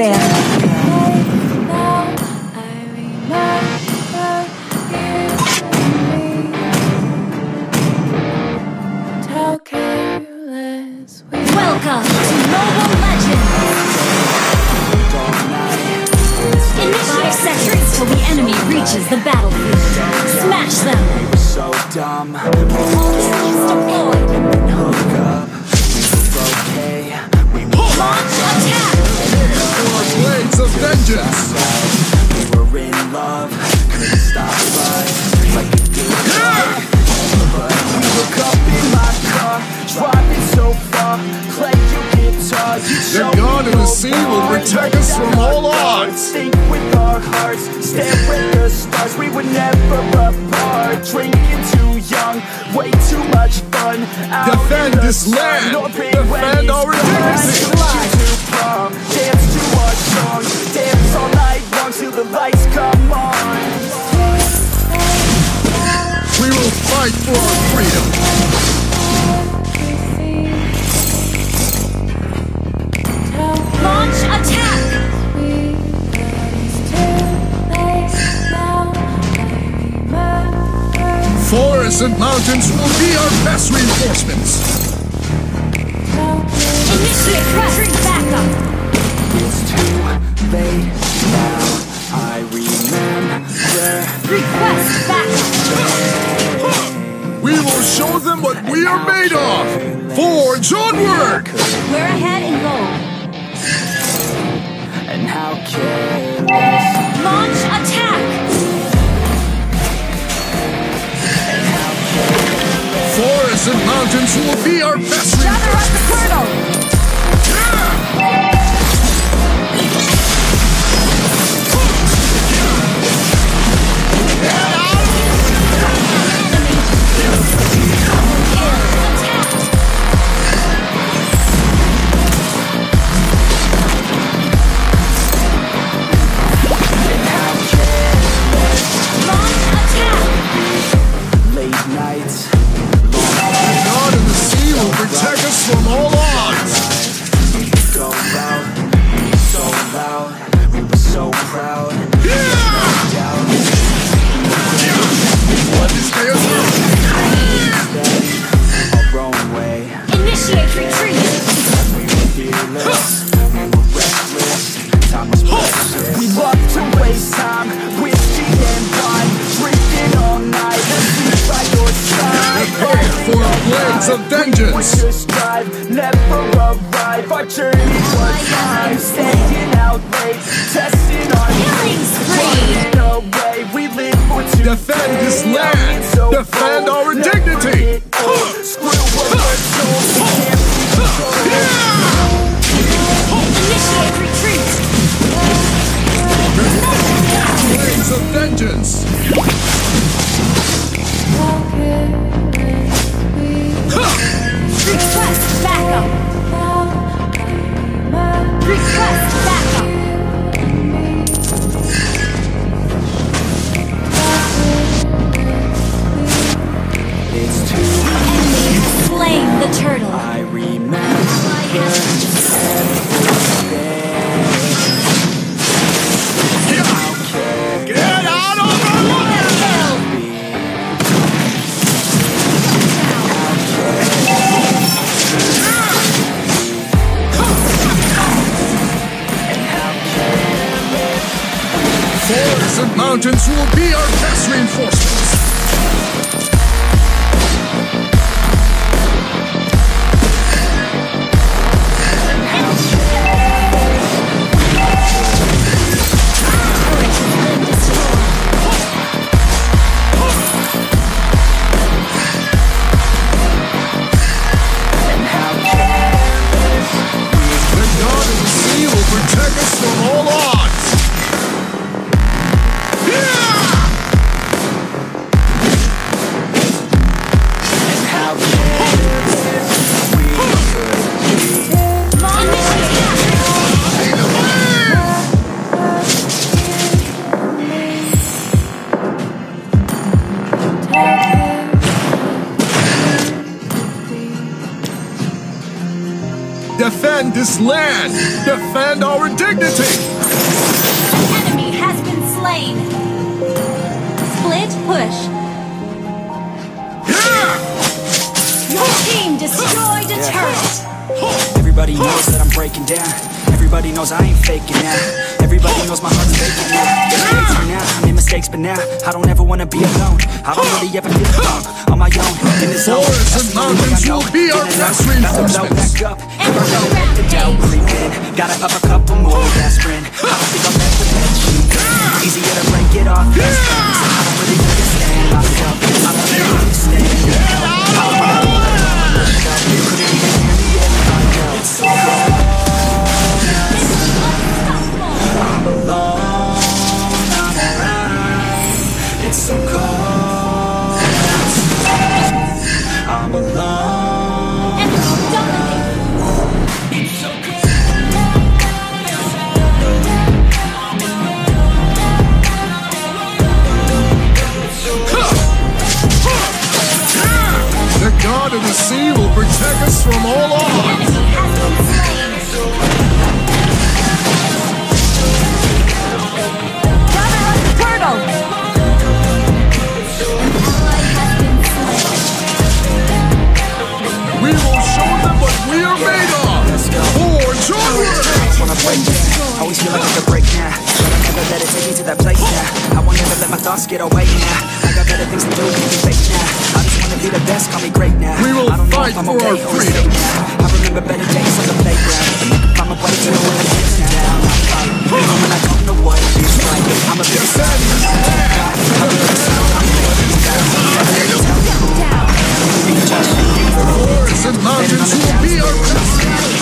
there. Welcome to Mobile Legends! In till the enemy reaches the battlefield. Smash them! Much fun. Out Defend in the this sun, land. no Defend our done. dignity. Took you to prom, dance to our song, dance all night long till the lights come on. We will fight for our freedom! Launch attack! Forests and mountains will be our best reinforcements! Initiate retreat backup! It's too late now. I remember. Request backup! We will show them what we are made of! Forge onward! We're ahead in gold. And how careless. Launch attack! Forests and mountains will be our best Gather up the colonel! Our blades of We vengeance! just strive, never arrive. Our journey was time, staying out late, testing our Killing spree! Running away, we live for today. Defend this I'm land. so Defend bold, our never dignity. get old. Screw what we're told, we can't be controlled. Initiate retreat! Blades of vengeance! Mountains will be our best reinforcements! Defend this land! Defend our dignity! Enemy has been slain. Split push. Yeah! Your team destroyed a turret. Everybody knows that I'm breaking down. Everybody knows I ain't faking now. Everybody knows my heart's faking now. There's for now, I made mistakes, but now I don't ever wanna be alone. I don't really ever feel alone. On my own, in this zone. Forests That's and the only way I mountains know. will be our In and out, best about to blow back up. Ever know that the doubt creep in? Gotta pop a like break now. But I never let it take me to that place now. I won't ever let my thoughts get away now. I got better things to do than be fake now. I just wanna be the best, call me great now. We will I don't know fight if I'm for okay our freedom. now. I remember better days on the playground. And I can find my way to the now. I'm fighting. Even when I don't know what it feels like. I'm a. Forests and mountains will be our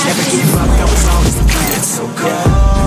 Never give up, that was always the plan. It's so cold.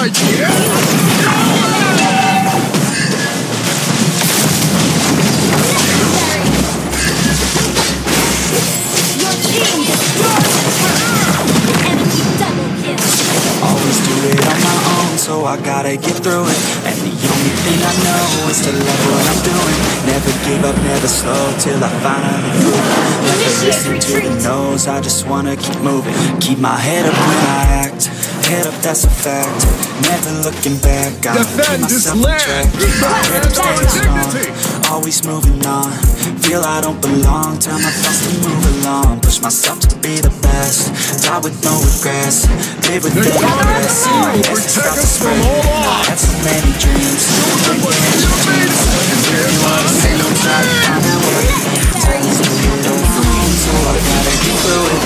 Here! Your team destroyed. Enemy double kill. Always do it on my own, so I gotta get through it. And the only thing I know is to love what I'm doing. Never give up, never slow till I finally prove. Never Initiate listen to the retreat. no's, I just wanna keep moving. Keep my head up when I act. Head up, that's a fact. Never looking back. I Defend keep this myself on land. track. Keep my head up, Defend stay strong. Always moving on. Feel I don't belong. Tell my thoughts to move along. Push myself to be the best. Die with no regrets. Live with The the god of the regrets. sea will protect us from all odds! Had so many dreams. What we are made of! Is here for us! So I gotta through it.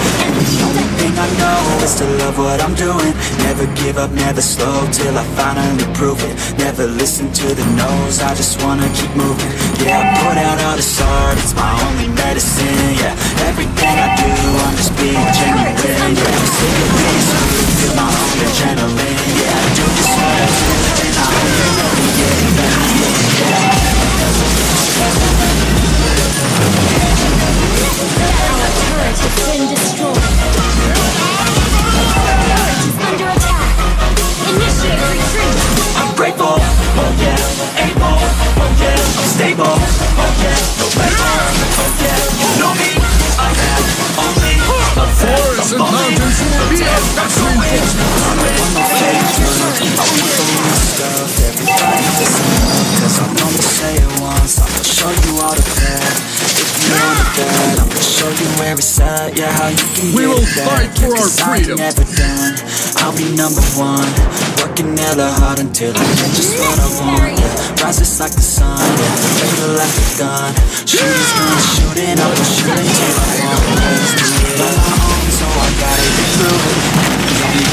The only thing I know is to love what I'm doing. Never give up, never slow till I finally prove it. Never listen to the no's, I just wanna keep moving. Yeah, I put out all this art, it's my only medicine. Yeah, everything I do, I'm just being genuine. Yeah, I'm sick of being screwed, feel my own adrenaline. Yeah, I do this for a living, and I only know we getting better. Our turret fight for our 'cause I ain't freedom. never done. I'll be number one, working hella hard until I get just what I want. Yeah, rises like the sun, yeah, fatal like a gun. Shooters gonna shoot it, I'm gonna shoot it till I want. Always do it on my own, oh, so I gotta get through it.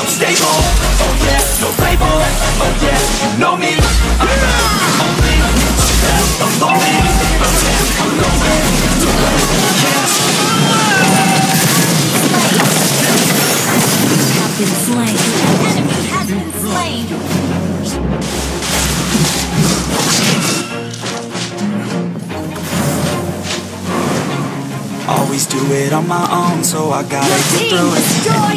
I'm stable, oh yeah, no label, oh yeah, you know me, on my own, so I gotta get through it.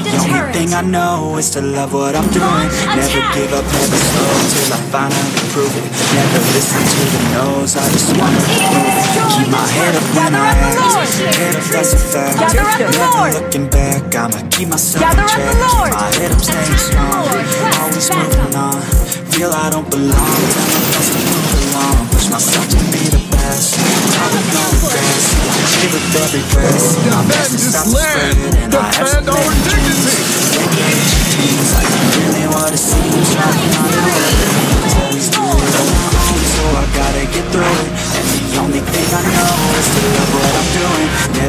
The only thing I know is to love what I'm doing. Never give up, never slow till I finally prove it. Never listen to the no's, I just wanna keep team moving. destroyed Keep my head up when I the act. Lord. Head up, that's a fact. Gather up the Never Lord. looking back, I'ma keep myself Gather in up the check. Keep my head up, staying strong. Always moving on. Feel I don't belong, tell my best to move along. Push myself to be the best. Regrets. Give it every best To land! spread it, and I have Defend to our dignity! Really what it seems Trying to find a way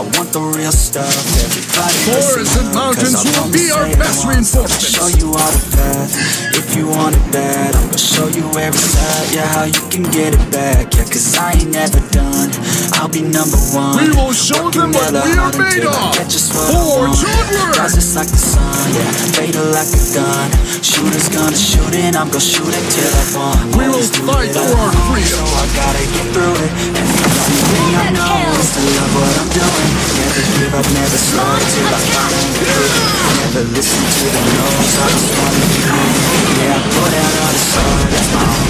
I want the real stuff Everybody Forests and mountains will be our best reinforcements. You where it's at, yeah, how you can get it back Yeah, cause I ain't never done, I'll be number one. We will show them what we are made until I of. get just what I Forge Rises like the sun, yeah, fatal like a gun. Shooters gonna shoot it, I'm gonna shoot it till I fall. We will fight it for on our freedom. So I gotta get through it. And the only thing I know is to love what I'm doing. Never give up, never slow till I finally prove it. Never listen to the no's, I just wanna be moving Yeah, I put out all the art, that's my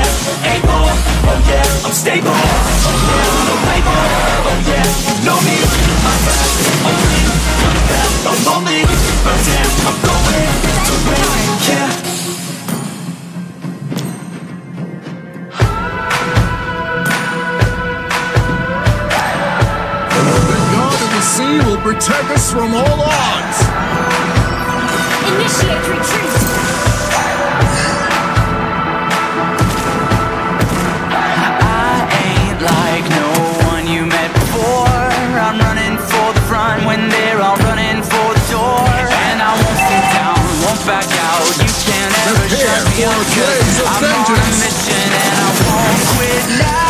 oh yeah, I'm stable, oh yeah, no label, oh yeah, you know me, I'm fast, only, I'm fast, I'm lonely, but damn, I'm going to win, yeah. Sea will protect us from all odds! Initiate retreat. Back out. You can't ever shut me up. I'm on a mission and I won't quit now.